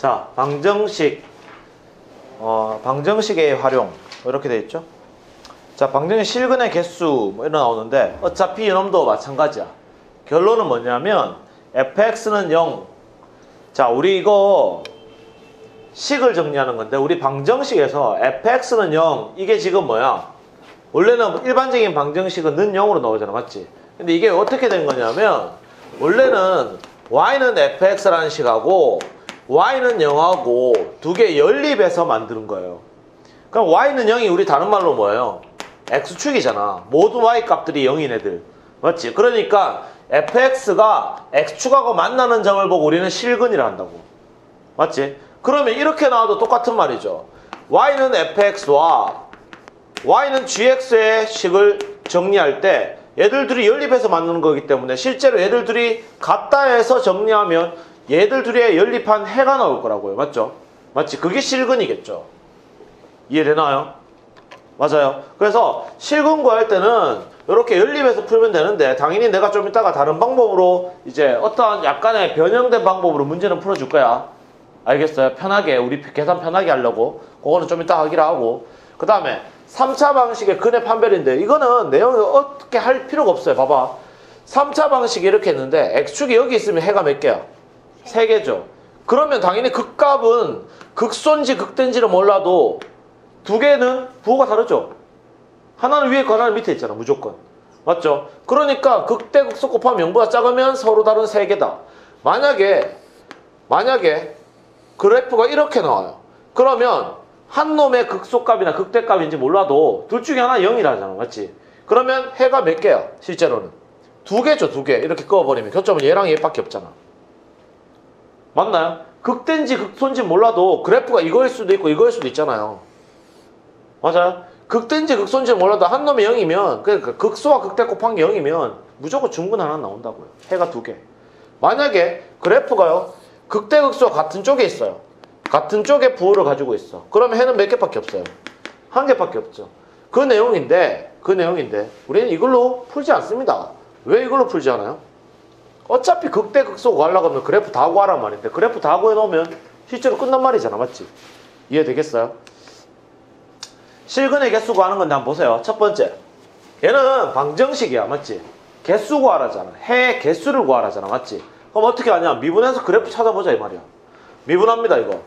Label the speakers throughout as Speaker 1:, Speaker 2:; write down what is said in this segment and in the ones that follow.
Speaker 1: 자, 방정식, 어, 방정식의 활용. 이렇게 돼 있죠. 자, 방정식 실근의 개수 뭐 이런 나오는데 어차피 이놈도 마찬가지야. 결론은 뭐냐면 fx는 0. 자, 우리 이거 식을 정리하는 건데 우리 방정식에서 fx는 0. 이게 지금 뭐야? 원래는 일반적인 방정식은 는 0으로 나오잖아. 맞지? 근데 이게 어떻게 된 거냐면 원래는 y는 fx라는 식하고 y는 0하고 두 개 연립해서 만드는 거예요. 그럼 y는 0이 우리 다른 말로 뭐예요? x축이잖아. 모든 y 값들이 0인 애들. 맞지? 그러니까 fx가 x축하고 만나는 점을 보고 우리는 실근이라 한다고. 맞지? 그러면 이렇게 나와도 똑같은 말이죠. y는 fx와 y는 gx의 식을 정리할 때 얘들 둘이 연립해서 만드는 거기 때문에 실제로 얘들 둘이 같다 해서 정리하면 얘들 둘이 연립한 해가 나올 거라고요. 맞죠? 맞지? 그게 실근이겠죠. 이해되나요? 맞아요. 그래서 실근 구할 때는 이렇게 연립해서 풀면 되는데 당연히 내가 좀 이따가 다른 방법으로 이제 어떠한 약간의 변형된 방법으로 문제는 풀어줄 거야. 알겠어요? 편하게 우리 계산 편하게 하려고 그거는 좀 이따 하기로 하고 그 다음에 3차 방식의 근의 판별인데 이거는 내용이 어떻게 할 필요가 없어요. 봐봐. 3차 방식이 이렇게 했는데 x축이 여기 있으면 해가 몇 개야? 3개죠. 그러면 당연히 극값은 극손지 극된지를 몰라도 두 개는 부호가 다르죠. 하나는 위에 있고 하나는 밑에 있잖아. 무조건. 맞죠? 그러니까 극대 극소 곱하면 0보다 작으면 서로 다른 세 개다. 만약에 만약에 그래프가 이렇게 나와요. 그러면 한 놈의 극소값이나 극대값인지 몰라도 둘 중에 하나 0이라잖아. 맞지? 그러면 해가 몇 개야? 실제로는. 두 개죠, 두 개. 이렇게 그어버리면 교점은 얘랑 얘밖에 없잖아. 맞나요? 극대인지 극소인지 몰라도 그래프가 이거일 수도 있고 이거일 수도 있잖아요. 맞아요? 극대인지 극소인지 몰라도 한 놈이 0이면 그러니까 극소와 극대 곱한 게 0이면 무조건 중근 하나 나온다고요. 해가 두 개. 만약에 그래프가요. 극대 극소와 같은 쪽에 있어요. 같은 쪽에 부호를 가지고 있어. 그러면 해는 몇 개밖에 없어요. 한 개밖에 없죠. 그 내용인데 그 내용인데 우리는 이걸로 풀지 않습니다. 왜 이걸로 풀지 않아요? 어차피 극대 극소 구하려고 하면 그래프 다 구하란 말인데 그래프 다 구해놓으면 실제로 끝난 말이잖아. 맞지? 이해되겠어요? 실근의 개수 구하는 건데 한번 보세요. 첫 번째. 얘는 방정식이야. 맞지? 개수 구하라잖아. 해 개수를 구하라잖아. 맞지? 그럼 어떻게 하냐? 미분해서 그래프 찾아보자 이 말이야. 미분합니다 이거.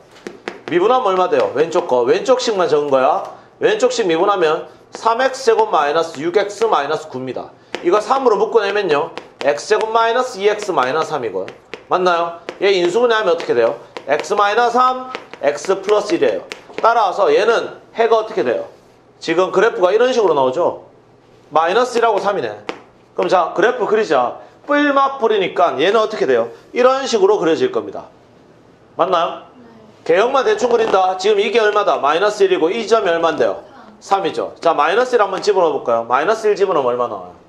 Speaker 1: 미분하면 얼마 돼요? 왼쪽 거. 왼쪽식만 적은 거야. 왼쪽식 미분하면 3x제곱 마이너스 6x 마이너스 9입니다. 이거 3으로 묶어내면요. X제곱 마이너스 2x 마이너스 3이고요. 맞나요? 얘 인수분해하면 어떻게 돼요? x 마이너스 3, x 플러스 1이에요. 따라서 얘는 해가 어떻게 돼요? 지금 그래프가 이런 식으로 나오죠? 마이너스 1하고 3이네. 그럼 자, 그래프 그리자. 뿔맛풀이니까 얘는 어떻게 돼요? 이런 식으로 그려질 겁니다. 맞나요? 개형만 대충 그린다. 지금 이게 얼마다? 마이너스 1이고 이 점이 얼마인데요? 3이죠. 자, 마이너스 1 한번 집어넣어 볼까요? 마이너스 1 집어넣으면 얼마 나와요?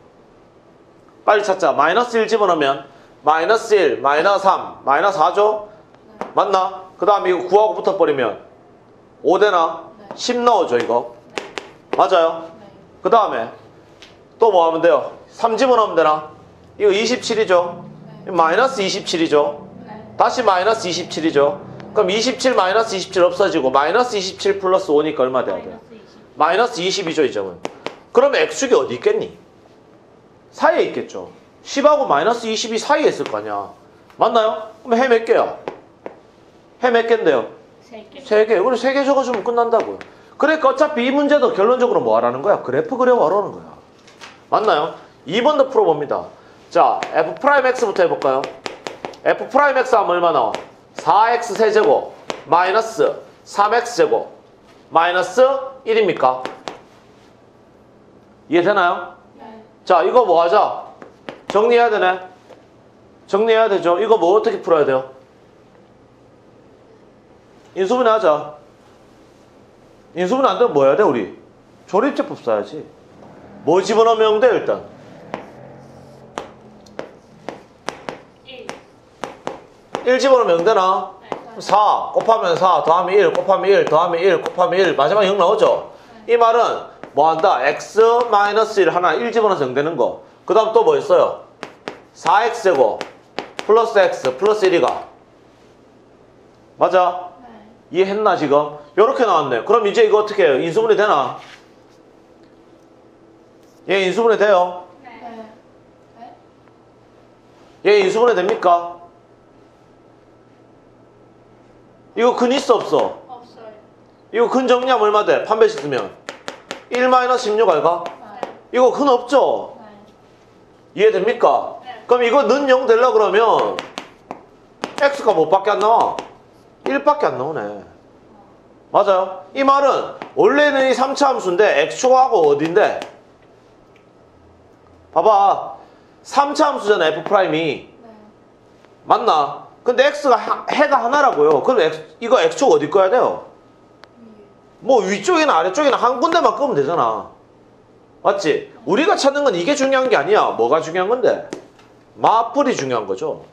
Speaker 1: 빨리 찾자. 마이너스 1 집어넣으면 마이너스 1, 마이너스 3, 마이너스 4죠? 맞나? 그 다음에 이거 9하고 붙어버리면 5 되나? 10 나오죠, 이거? 맞아요? 그 다음에 또 뭐 하면 돼요? 3 집어넣으면 되나? 이거 27이죠? 마이너스 27이죠? 다시 마이너스 27이죠? 그럼 27 마이너스 27 없어지고 마이너스 27 플러스 5니까 얼마 돼야 돼요? 마이너스 20이죠 이 점은 그럼 x축이 어디 있겠니? 사이에 있겠죠 10하고 마이너스 20이 사이에 있을 거 아니야 맞나요? 그럼 해 몇 개야? 해 몇 개인데요?
Speaker 2: 세 개.
Speaker 1: 3개 그럼 3개 적어주면 끝난다고요 그러니까 어차피 이 문제도 결론적으로 뭐 하라는 거야? 그래프 그려와라는 거야 맞나요? 2번도 풀어봅니다 자 f prime x부터 해볼까요? f prime x 하면 얼마 나와? 4x 세제곱 마이너스 3x 제곱 마이너스 1입니까? 이해되나요?
Speaker 2: 네.
Speaker 1: 자 이거 뭐 하자? 정리해야 되네 정리해야 되죠 이거 뭐 어떻게 풀어야 돼요? 인수분해 하자 인수분해 안 되면 뭐 해야 돼 우리? 조립제법 써야지 뭐 집어넣으면 돼 일단
Speaker 2: 1.
Speaker 1: 1 집어넣으면 되나? 4 곱하면 4 더하면 1 곱하면 1 더하면 1 곱하면 1 마지막에 0 나오죠? 이 말은 뭐 한다? x 마이너스 1 하나 1 집어넣어서 0 되는 거. 그 다음 또 뭐 있어요? 4x제곱 플러스 x 플러스 1이가 맞아?
Speaker 2: 네.
Speaker 1: 이해했나 지금? 이렇게 나왔네. 그럼 이제 이거 어떻게 해요? 인수분해 되나? 얘 인수분해 돼요?
Speaker 2: 네.
Speaker 3: 네. 네?
Speaker 1: 얘 인수분해 됩니까? 이거 근 있어 없어?
Speaker 2: 없어요.
Speaker 1: 이거 근 정리하면 얼마 돼? 판별식 쓰면 1-16 알가?
Speaker 2: 네.
Speaker 1: 이거 근 없죠?
Speaker 3: 네.
Speaker 1: 이해됩니까?
Speaker 2: 네.
Speaker 1: 그럼 이거 는 0 되려 그러면 x가 뭐밖에 안 나와? 1밖에 안 나오네. 맞아요? 이 말은 원래는 이 3차 함수인데 x축하고 어딘데? 봐봐. 3차 함수잖아 f'이.
Speaker 3: 네.
Speaker 1: 맞나? 근데 x가 하- 해가 하나라고요. 그럼 x, 이거 x축 어디 거야 돼요? 뭐 위쪽이나 아래쪽이나 한 군데만 끄면 되잖아. 맞지? 우리가 찾는 건 이게 중요한 게 아니야. 뭐가 중요한 건데? 마플이 중요한 거죠.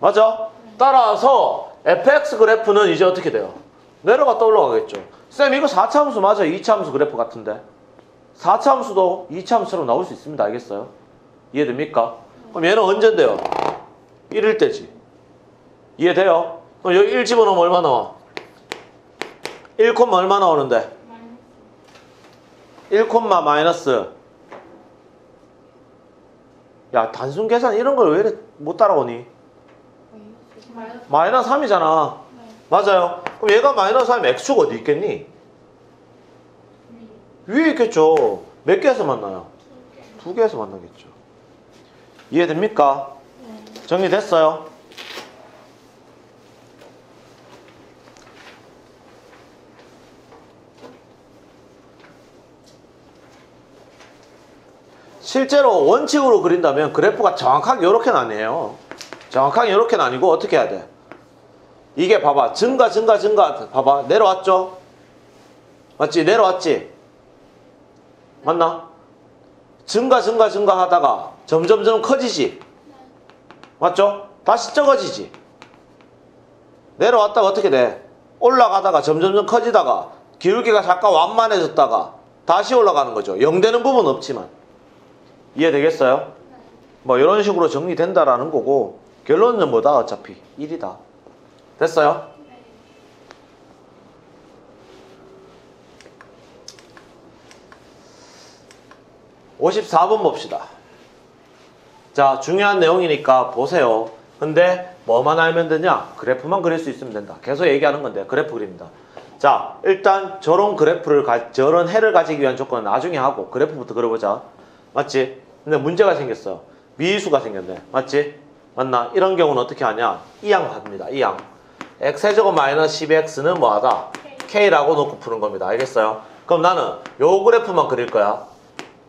Speaker 1: 맞아? 따라서 fx 그래프는 이제 어떻게 돼요? 내려갔다 올라가겠죠. 쌤 이거 4차 함수 맞아? 2차 함수 그래프 같은데? 4차 함수도 2차 함수처럼 나올 수 있습니다. 알겠어요? 이해됩니까? 그럼 얘는 언젠데요? 1일 때지. 이해돼요? 그럼 여기 1 집어넣으면 얼마 나와? 1 콤마 얼마 나오는데?
Speaker 2: 마이너스.
Speaker 1: 1 콤마 마이너스 야 단순 계산 이런 걸 왜 이래 못 따라오니?
Speaker 2: 마이너스.
Speaker 1: 마이너스 3이잖아
Speaker 3: 네.
Speaker 1: 맞아요 그럼 얘가 마이너스 3이면 x축 어디 있겠니?
Speaker 2: 위.
Speaker 1: 위에 있겠죠 몇 개에서 만나요?
Speaker 2: 두 개.
Speaker 1: 두 개에서 만나겠죠 이해됩니까?
Speaker 3: 네.
Speaker 1: 정리됐어요? 실제로 원칙으로 그린다면 그래프가 정확하게 이렇게 나뉘어요. 정확하게 이렇게 나뉘고 어떻게 해야 돼? 이게 봐봐. 증가, 증가, 증가. 봐봐. 내려왔죠? 맞지? 내려왔지? 맞나? 증가, 증가, 증가 하다가 점점점 커지지? 맞죠? 다시 적어지지. 내려왔다가 어떻게 돼? 올라가다가 점점점 커지다가 기울기가 잠깐 완만해졌다가 다시 올라가는 거죠. 0 되는 부분은 없지만. 이해되겠어요? 뭐 이런 식으로 정리된다라는 거고 결론은 뭐다 어차피 1이다. 됐어요?
Speaker 2: 네.
Speaker 1: 54번 봅시다. 자, 중요한 내용이니까 보세요. 근데 뭐만 알면 되냐? 그래프만 그릴 수 있으면 된다. 계속 얘기하는 건데 그래프 그립니다. 자, 일단 저런 그래프를 가, 저런 해를 가지기 위한 조건은 나중에 하고 그래프부터 그려보자. 맞지? 근데 문제가 생겼어요. 미수가 생겼네. 맞지? 맞나? 이런 경우는 어떻게 하냐? 이항 합니다. 이항. x제곱 마이너스 12x는 뭐하다? k라고 놓고 푸는 겁니다. 알겠어요? 그럼 나는 요 그래프만 그릴 거야.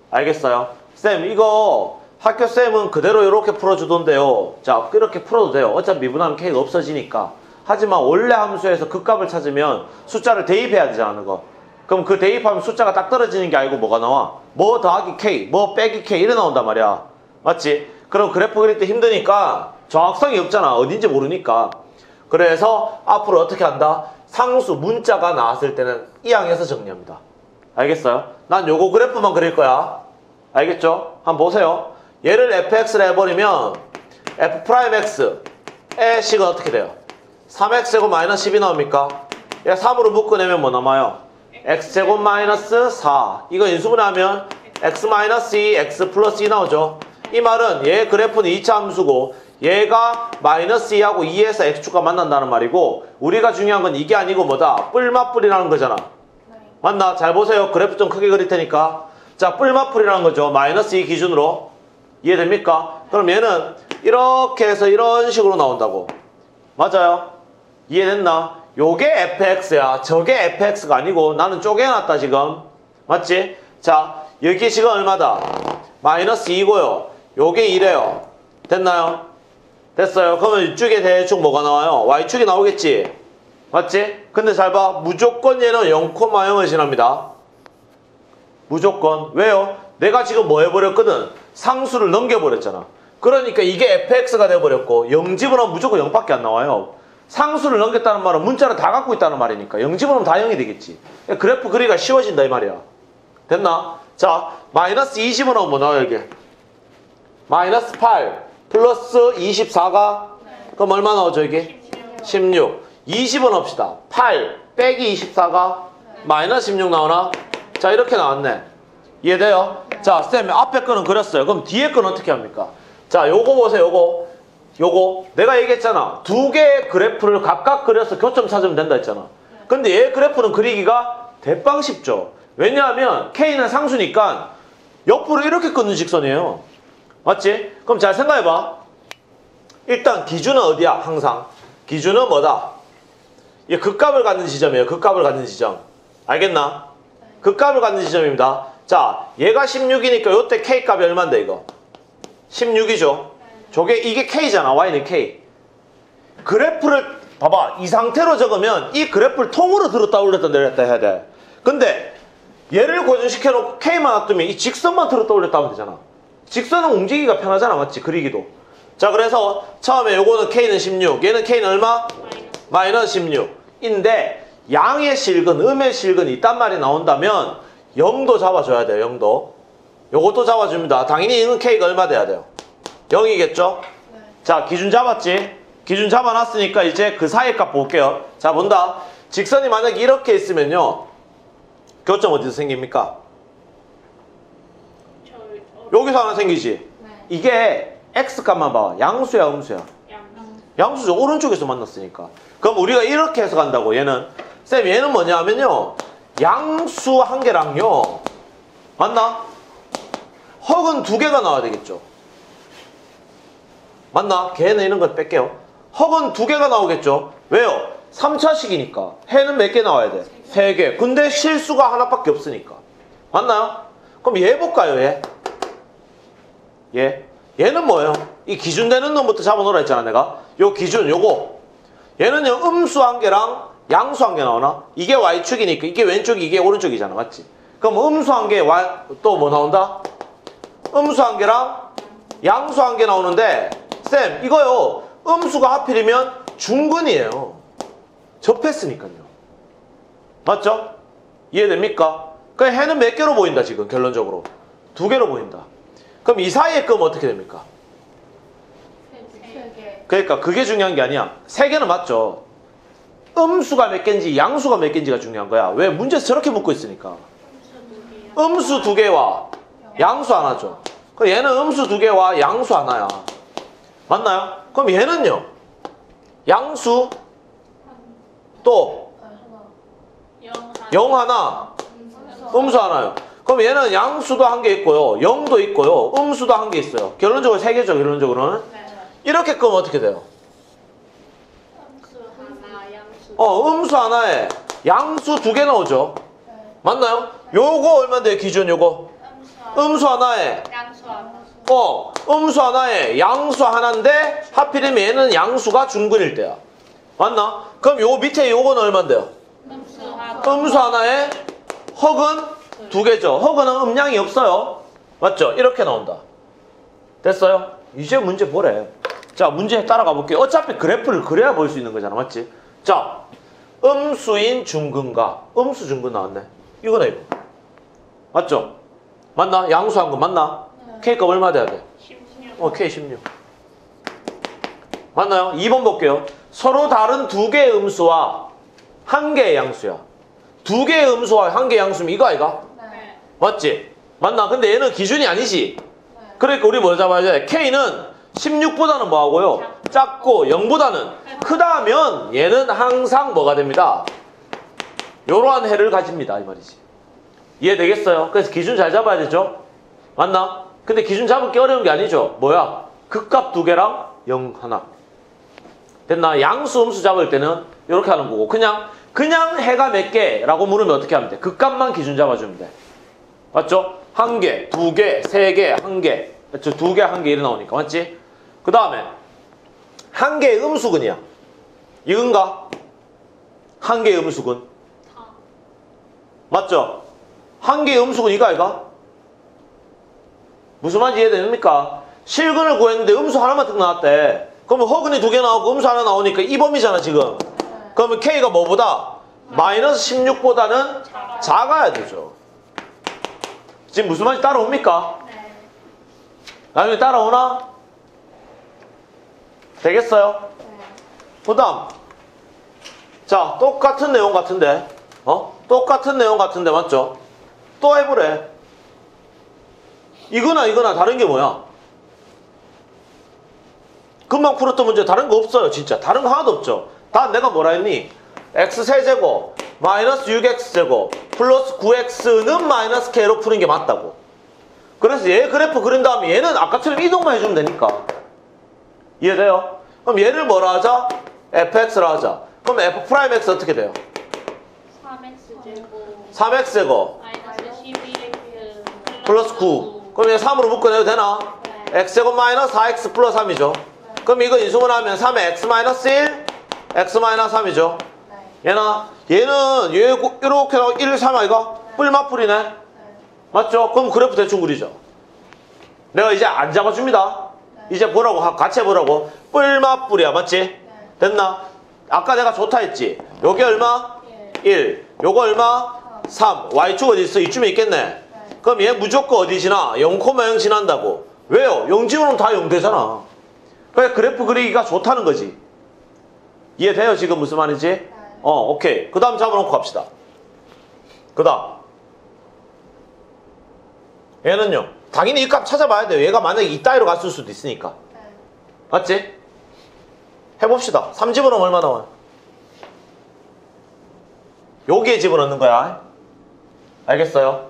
Speaker 1: 알겠어요? 쌤, 이거 학교 쌤은 그대로 이렇게 풀어주던데요. 자, 이렇게 풀어도 돼요. 어차피 미분하면 k가 없어지니까. 하지만 원래 함수에서 그 값을 찾으면 숫자를 대입해야 되잖아, 그거. 그럼 그 대입하면 숫자가 딱 떨어지는 게 아니고 뭐가 나와? 뭐 더하기 k, 뭐 빼기 k 이래 나온단 말이야. 맞지? 그럼 그래프 그릴 때 힘드니까 정확성이 없잖아. 어딘지 모르니까. 그래서 앞으로 어떻게 한다? 상수 문자가 나왔을 때는 이 항에서 정리합니다. 알겠어요? 난 요거 그래프만 그릴 거야. 알겠죠? 한번 보세요. 얘를 fx를 해버리면 f'x의 식은 어떻게 돼요? 3x제곱 마이너스 10이 나옵니까? 얘 3으로 묶어내면 뭐 남아요? X제곱 마이너스 4 이거 인수분해하면 x 마이너스 2, x 플러스 2 나오죠? 이 말은 얘 그래프는 2차 함수고 얘가 마이너스 2하고 2에서 x축과 만난다는 말이고 우리가 중요한 건 이게 아니고 뭐다? 뿔맛뿔이라는 거잖아
Speaker 3: 네.
Speaker 1: 맞나? 잘 보세요. 그래프 좀 크게 그릴 테니까. 자, 뿔마풀이라는 거죠. 마이너스 2 기준으로. 이해됩니까? 그럼 얘는 이렇게 해서 이런 식으로 나온다고. 맞아요? 이해됐나? 요게 fx야. 저게 fx가 아니고 나는 쪼개놨다 지금. 맞지? 자, 여기 지금 얼마다? 마이너스 2고요. 요게 2래요. 됐나요? 됐어요. 그러면 이쪽에 대충 뭐가 나와요? y축이 나오겠지? 맞지? 근데 잘 봐. 무조건 얘는 0,0을 지납니다. 무조건. 왜요? 내가 지금 뭐 해버렸거든? 상수를 넘겨버렸잖아. 그러니까 이게 fx가 돼버렸고 0집으로는 무조건 0밖에 안 나와요. 상수를 넘겼다는 말은 문자를 다 갖고 있다는 말이니까 0집으로는 다 0이 되겠지. 그래프 그리기가 쉬워진다 이 말이야. 됐나? 자, 마이너스 20으로 뭐 나와요 이게? 마이너스 8 플러스 24가
Speaker 2: 네.
Speaker 1: 그럼 얼마 나오죠 이게? 16. 20은 합시다. 8 빼기 24가 마이너스 16 나오나? 자, 이렇게 나왔네. 이해돼요? 자, 쌤 앞에 거는 그렸어요. 그럼 뒤에 거는 어떻게 합니까? 자, 요거 보세요, 요거. 요거. 내가 얘기했잖아. 두 개의 그래프를 각각 그려서 교점 찾으면 된다 했잖아. 근데 얘 그래프는 그리기가 대빵 쉽죠. 왜냐하면 K는 상수니까 옆으로 이렇게 끊는 직선이에요. 맞지? 그럼 잘 생각해봐. 일단 기준은 어디야? 항상. 기준은 뭐다? 얘 극값을 갖는 지점이에요. 극값을 갖는 지점. 알겠나? 극값을 갖는 지점입니다. 자, 얘가 16이니까 요때 K값이 얼만데 이거? 16이죠. 저게 이게 K잖아. Y는 K. 그래프를 봐봐. 이 상태로 적으면 이 그래프를 통으로 들었다 올렸다 내렸다 해야 돼. 근데 얘를 고정시켜 놓고 K만 놔두면 이 직선만 들었다 올렸다 하면 되잖아. 직선은 움직이기가 편하잖아. 맞지? 그리기도. 자, 그래서 처음에 요거는 K는 16. 얘는 K는 얼마? 마이너스 16. 인데 양의 실근, 음의 실근이 있단 말이 나온다면 0도 잡아줘야 돼요. 0도. 요것도 잡아줍니다. 당연히 이는 K가 얼마 돼야 돼요? 0이겠죠?
Speaker 3: 네.
Speaker 1: 자, 기준 잡았지? 기준 잡아놨으니까 이제 그 사이 값 볼게요. 자, 본다. 직선이 만약에 이렇게 있으면요. 교점 어디서 생깁니까?
Speaker 2: 저 어,
Speaker 1: 여기서 하나 생기지?
Speaker 3: 네.
Speaker 1: 이게 X값만 봐. 양수야, 음수야?
Speaker 2: 양.
Speaker 1: 양수죠. 오른쪽에서 만났으니까. 그럼 우리가 이렇게 해서 간다고, 얘는. 쌤, 얘는 뭐냐 하면요. 양수 한 개랑요. 맞나? 헉은 두 개가 나와야 되겠죠. 맞나? 걔는 이런 거 뺄게요. 헉은 두 개가 나오겠죠. 왜요? 3차식이니까. 해는 몇 개 나와야 돼? 세 개. 근데 실수가 하나밖에 없으니까. 맞나요? 그럼 얘 볼까요, 얘? 얘. 얘는 뭐예요? 이 기준되는 놈부터 잡아놓으라 했잖아, 내가. 요 기준, 요거. 얘는요, 음수 한 개랑 양수 한 개 나오나? 이게 Y축이니까 이게 왼쪽이 이게 오른쪽이잖아, 맞지? 그럼 음수 한 개, 또 뭐 나온다? 음수 한 개랑 양수 한 개 나오는데, 쌤, 이거요, 음수가 하필이면 중근이에요. 접했으니까요. 맞죠? 이해됩니까? 그 해는 몇 개로 보인다, 지금, 결론적으로? 두 개로 보인다. 그럼 이 사이에 끄면 어떻게 됩니까? 그러니까 그게 중요한 게 아니야. 세 개는 맞죠. 음수가 몇 개인지 양수가 몇 개인지가 중요한 거야. 왜? 문제에서 저렇게 묻고 있으니까. 음수 두 개와 양수 하나죠. 그럼 얘는 음수 두 개와 양수 하나야. 맞나요? 그럼 얘는요. 양수 또
Speaker 3: 아, 하나.
Speaker 2: 영.
Speaker 1: 영 하나, 음수. 하나요. 그럼 얘는 양수도 한 개 있고요. 영도 있고요. 음수도 한 개 있어요. 결론적으로 세 개죠. 결론적으로는.
Speaker 2: 네.
Speaker 1: 이렇게 끄면 어떻게 돼요?
Speaker 2: 음수 하나 양수.
Speaker 1: 어, 음수 하나에 양수 두 개 나오죠.
Speaker 3: 네.
Speaker 1: 맞나요? 요거 얼마인데요, 기준 요거?
Speaker 2: 음수 하나.
Speaker 1: 음수 하나에,
Speaker 2: 양수 하나.
Speaker 1: 어, 음수 하나에 양수 하나인데, 하필이면 얘는 양수가 중근일 때야. 맞나? 그럼 요 밑에 요거는 얼마인데요?
Speaker 2: 음수 하나.
Speaker 1: 음수 하나에 헉은 두 개죠. 헉은 음량이 없어요. 맞죠? 이렇게 나온다. 됐어요? 이제 문제 보래. 자, 문제 따라가 볼게요. 어차피 그래프를 그려야 볼 수 있는 거잖아. 맞지? 자, 음수인 중근과 음수 중근 나왔네. 이거네, 이거. 맞죠? 맞나? 양수한 거 맞나?
Speaker 3: 네.
Speaker 1: K값 얼마 돼야 돼?
Speaker 2: 16.
Speaker 1: 어, K16. 맞나요? 2번 볼게요. 서로 다른 두 개의 음수와 한 개의 양수야. 두 개의 음수와 한 개의 양수면 이거 아이가?
Speaker 3: 네.
Speaker 1: 맞지? 맞나? 근데 얘는 기준이 아니지?
Speaker 3: 네.
Speaker 1: 그러니까 우리 뭐 잡아야 돼? K는 16보다는 뭐 하고요? 작고 0보다는 크다 하면 얘는 항상 뭐가 됩니다? 요러한 해를 가집니다. 이 말이지. 이해되겠어요? 그래서 기준 잘 잡아야 되죠? 맞나? 근데 기준 잡을게 어려운 게 아니죠? 뭐야? 극값 두 개랑 0 하나. 됐나? 양수, 음수 잡을 때는 이렇게 하는 거고 그냥 그냥 해가 몇 개라고 물으면 어떻게 하면 돼? 극값만 기준 잡아주면 돼. 맞죠? 한 개, 두 개, 세 개, 한 개. 맞죠? 두 개, 한 개 이래 나오니까. 맞지? 그 다음에 한 개의 음수근이야. 이건가? 한 개의 음수근.
Speaker 2: 다.
Speaker 1: 맞죠? 한 개의 음수근 이거 아이가? 무슨 말인지 이해됩니까? 실근을 구했는데 음수 하나만 딱 나왔대. 그러면 허근이 두 개 나오고 음수 하나 나오니까 이 범위잖아 지금.
Speaker 3: 네.
Speaker 1: 그러면 K가 뭐보다? 마이너스 16보다는 작아야 되죠. 지금 무슨 말인지 따라옵니까?
Speaker 2: 네.
Speaker 1: 나중에 따라오나? 되겠어요?
Speaker 3: 네.
Speaker 1: 그 다음 자, 똑같은 내용 같은데. 어? 똑같은 내용 같은데, 맞죠? 또 해보래. 이거나 이거나 다른 게 뭐야? 금방 풀었던 문제 다른 거 없어요, 진짜. 다른 거 하나도 없죠. 다 내가 뭐라 했니? x세제곱, 마이너스 6x제곱, 플러스 9x는 마이너스 k로 푸는 게 맞다고. 그래서 얘 그래프 그린 다음에 얘는 아까처럼 이동만 해주면 되니까. 이해돼요? 그럼 얘를 뭐라 하자? fx라 하자. 그럼 f prime x 어떻게 돼요?
Speaker 2: 3x 제곱
Speaker 1: 3x제곱
Speaker 2: 마이너스 12x
Speaker 1: 플러스 9. 그럼 얘 3으로 묶어내도 되나?
Speaker 2: 네.
Speaker 1: x제곱 마이너스 4x 플러스 3이죠. 그럼 이거 인수분 하면 3에 x 마이너스 1, x 마이너스 3이죠.
Speaker 3: 네.
Speaker 1: 얘나 얘는 얘 이렇게 나고 1, 3 아이가? 뿔맛뿔이네.
Speaker 3: 네.
Speaker 1: 맞죠? 그럼 그래프 대충 그리죠. 내가 이제 안 잡아줍니다. 이제 보라고 하- 같이 해보라고. 뿔맛뿔이야 맞지?
Speaker 3: 네.
Speaker 1: 됐나? 아까 내가 좋다 했지. 요게 얼마?
Speaker 3: 예.
Speaker 1: 1. 요거 얼마? 3. y축 어디 있어? 이쯤에 있겠네. 그럼 얘 무조건 어디 지나? 0,0 지난다고. 왜요? 0 지우면 다 0 되잖아. 그래 그래프 그리기가 좋다는 거지. 이해돼요? 지금 무슨 말인지? 어, 오케이. 그 다음 잡아놓고 갑시다. 그 다음. 얘는요. 당연히 이 값 찾아봐야 돼요. 얘가 만약에 이 따위로 갔을 수도 있으니까.
Speaker 3: 네.
Speaker 1: 맞지? 해봅시다. 3 집어넣으면 얼마 나와요? 여기에 집어넣는 거야. 알겠어요?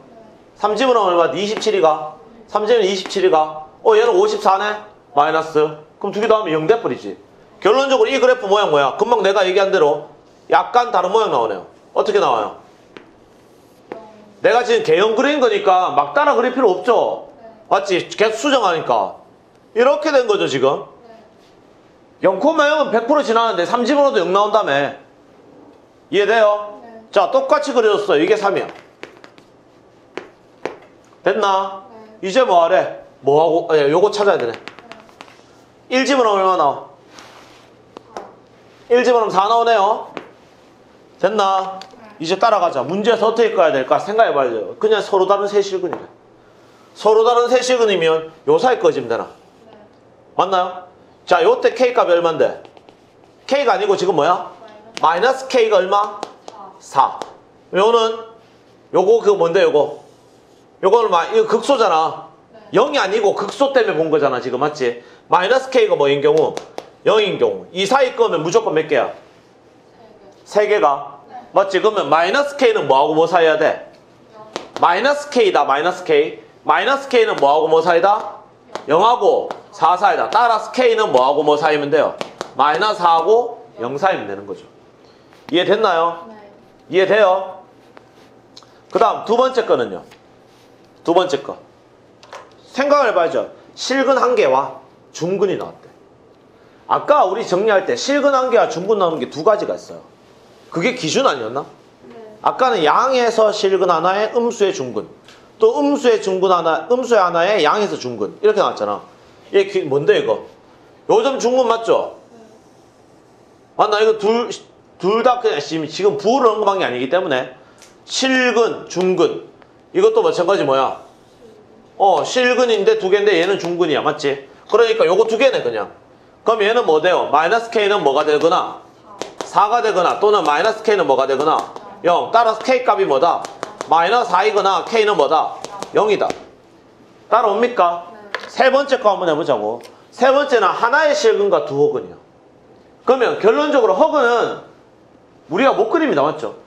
Speaker 1: 3 집어넣으면 얼마? 27이가? 3 집어넣으면 27이가? 어, 얘는 54네? 마이너스. 그럼 두개 더하면 0 돼버리지. 결론적으로 이 그래프 모양 뭐야? 금방 내가 얘기한 대로 약간 다른 모양 나오네요. 어떻게 나와요? 내가 지금 개형 그린 거니까 막 따라 그릴 필요 없죠? 맞지? 계속 수정하니까. 이렇게 된 거죠, 지금. 0,0은 100% 지나는데 3집으로도 0 나온다며. 이해돼요?
Speaker 3: 네.
Speaker 1: 자, 똑같이 그려줬어. 이게 3이야. 됐나?
Speaker 3: 네.
Speaker 1: 이제 뭐 하래? 뭐 하고, 예, 요거 찾아야 되네. 1집으로 얼마 나와? 1집으로 4 나오네요. 됐나? 이제 따라가자. 문제에서 어떻게 가야 될까 생각해봐야 돼요. 그냥 서로 다른 세 실근이래. 서로 다른 세 실근이면 요 사이 꺼지면 되나?
Speaker 3: 네.
Speaker 1: 맞나요? 자, 요때 K 값이 얼만데? K가 아니고 지금 뭐야? 마이너스 K가 얼마? 4. 요는 요거 그거 뭔데 요거? 요거는 마 이거 극소잖아. 0이 아니고 극소 때문에 본 거잖아 지금 맞지? 마이너스 K가 뭐인 경우? 0인 경우 이 사이 거면 무조건 몇 개야?
Speaker 3: 세 개.
Speaker 1: 3개가 맞지? 그러면 마이너스 K는 뭐하고 뭐 사이야 돼? 마이너스 K다 마이너스 K 마이너스 K는 뭐하고 뭐 사이다? 0하고 4 사이다 따라서 K는 뭐하고 뭐 사이면 돼요? 마이너스 4하고 0 사이면 되는 거죠 이해됐나요?
Speaker 3: 네.
Speaker 1: 이해돼요? 그 다음 두 번째 거는요 두 번째 거 생각을 해봐야죠 실근 한 개와 중근이 나왔대 아까 우리 정리할 때 실근 한 개와 중근 나오는 게 두 가지가 있어요 그게 기준 아니었나?
Speaker 3: 네.
Speaker 1: 아까는 양에서 실근 하나에 음수의 중근 또 음수의 중근 하나 음수의 하나에 양에서 중근 이렇게 나왔잖아 이게 기- 뭔데 이거 요즘 중근 맞죠? 맞나 이거 둘 둘 다 그냥 지금 지금 부호를 언급한 게 아니기 때문에 실근 중근 이것도 마찬가지 뭐야 어 실근인데 두 개인데 얘는 중근이야 맞지? 그러니까 요거 두 개네 그냥 그럼 얘는 뭐 돼요? 마이너스 k는 뭐가 되거나 4가 되거나 또는 마이너스 k는 뭐가 되거나 0 따라서 k 값이 뭐다? 마이너스 4이거나 k는 뭐다? 0이다 따라옵니까? 세 번째 거 한번 해보자고 세 번째는 하나의 실근과 두 허근이야 그러면 결론적으로 허근은 우리가 못 그립니다 맞죠?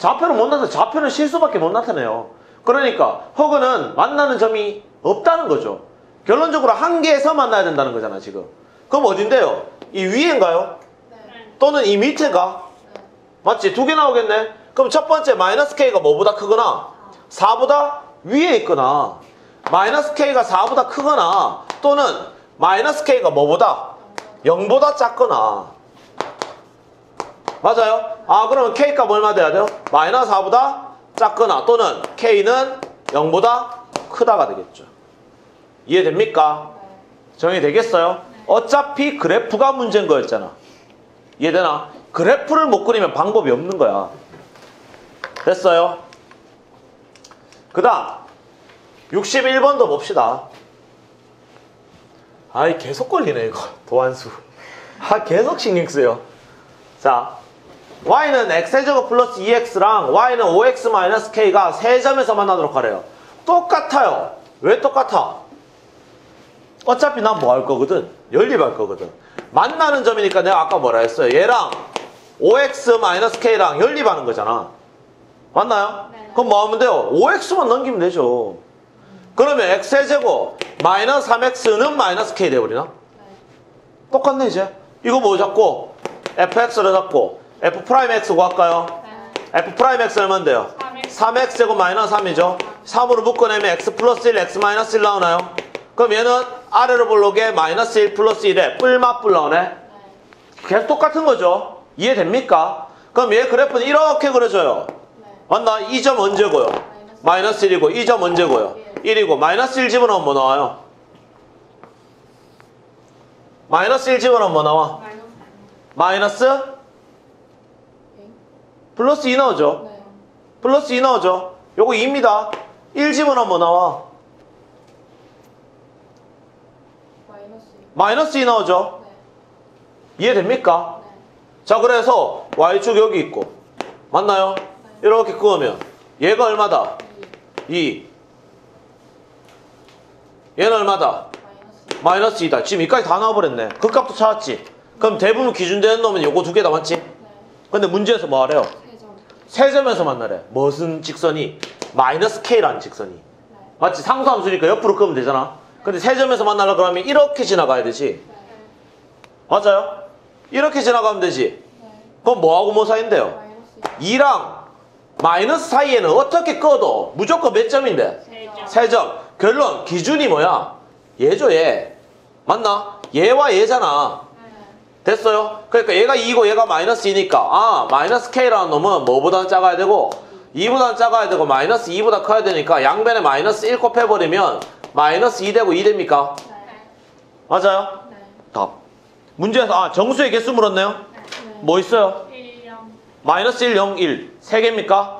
Speaker 1: 좌표는 못 나타 좌표는 실수밖에 못 나타내요 그러니까 허근은 만나는 점이 없다는 거죠 결론적으로 한 개에서 만나야 된다는 거잖아 지금 그럼 어딘데요? 이 위에인가요?
Speaker 3: 네.
Speaker 1: 또는 이 밑에가?
Speaker 3: 네.
Speaker 1: 맞지? 두 개 나오겠네? 그럼 첫 번째 마이너스 K가 뭐보다 크거나 4보다 위에 있거나 마이너스 K가 4보다 크거나 또는 마이너스 K가 뭐보다 0보다 작거나 맞아요? 아 그러면 K값 얼마 돼야 돼요? 마이너스 4보다 작거나 또는 K는 0보다 크다가 되겠죠 이해됩니까?
Speaker 3: 네.
Speaker 1: 정리되겠어요? 어차피 그래프가 문제인 거였잖아. 이해되나? 그래프를 못 그리면 방법이 없는 거야. 됐어요? 그 다음 61번도 봅시다. 아이 계속 걸리네 이거 도안수. 아 계속 신경 쓰여. 자 y는 x제곱 플러스 2x랑 y는 5x 마이너스 k가 세 점에서 만나도록 하래요. 똑같아요. 왜 똑같아? 어차피 난 뭐 할 거거든? 연립할 거거든. 만나는 점이니까 내가 아까 뭐라 했어요? 얘랑 5x 마이너스 k랑 연립하는 거잖아. 맞나요?
Speaker 2: 네.
Speaker 1: 그럼 뭐 하면 돼요? 5x만 넘기면 되죠. 그러면 x제곱 마이너스 3x는 마이너스 k 돼버리나?
Speaker 3: 네.
Speaker 1: 똑같네 이제. 이거 뭐 잡고 fx를 잡고 f prime x 구할까요?
Speaker 2: 네.
Speaker 1: f prime x 얼마인데요?
Speaker 2: 3x
Speaker 1: 3x 제곱 마이너스 3이죠. 3으로 묶어내면 x 플러스 1, x 마이너스 1 나오나요? 그럼 얘는 아래로 볼록에 마이너스 1 플러스 1에 뿔맛뿔 나오네.
Speaker 3: 네.
Speaker 1: 계속 똑같은 거죠. 이해됩니까? 그럼 얘 그래프는 이렇게 그려져요.
Speaker 3: 네.
Speaker 1: 맞나? 이점 언제고요? 마이너스 1이고 이점 언제고요? 1이고 마이너스 1 집어넣으면 뭐 나와요? 마이너스 1 집어넣으면 뭐 나와?
Speaker 2: 마이너스
Speaker 1: 플러스 2 나오죠.
Speaker 3: 네.
Speaker 1: 플러스 2 나오죠. 요거 2입니다. 1 집어넣으면 뭐 나와?
Speaker 3: 마이너스.
Speaker 1: 마이너스 2 나오죠.
Speaker 3: 네.
Speaker 1: 이해됩니까?
Speaker 3: 네.
Speaker 1: 자 그래서 y축 여기 있고 맞나요? 이렇게 그으면 얘가 얼마다? 2 얘는 얼마다?
Speaker 3: 마이너스.
Speaker 1: 마이너스 2다. 지금 여기까지 다 나와버렸네. 그 값도 찾았지. 그럼 대부분 기준되는 놈은 요거 두 개 다 맞지?
Speaker 3: 네.
Speaker 1: 근데 문제에서 뭐 하래요?
Speaker 3: 세 점.
Speaker 1: 세 점에서 만나래. 무슨 직선이? 마이너스 k라는 직선이.
Speaker 3: 네.
Speaker 1: 맞지? 상수함수니까 옆으로 끄면 되잖아. 근데 세 점에서 만나려 그러면 이렇게 지나가야 되지.
Speaker 3: 네.
Speaker 1: 맞아요? 이렇게 지나가면 되지.
Speaker 3: 네.
Speaker 1: 그럼 뭐하고 뭐 사이인데요? 2랑 마이너스 사이에는 어떻게 꺼도 무조건 몇 점인데? 세점. 결론 기준이 뭐야? 얘죠 얘. 맞나? 얘와 얘잖아.
Speaker 3: 네.
Speaker 1: 됐어요? 그러니까 얘가 2고 얘가 마이너스 2니까 아 마이너스 k라는 놈은 뭐보다는 작아야 되고 2보다는 작아야 되고 마이너스 2보다 커야 되니까 양변에 마이너스 1 곱해버리면 마이너스 2 되고 2 됩니까?
Speaker 3: 네.
Speaker 1: 맞아요?
Speaker 3: 네.
Speaker 1: 답. 문제에서 아 정수의 개수 물었네요?
Speaker 3: 네.
Speaker 1: 뭐 있어요?
Speaker 2: 1, 0
Speaker 1: 마이너스 1, 0, 1. 세 개입니까?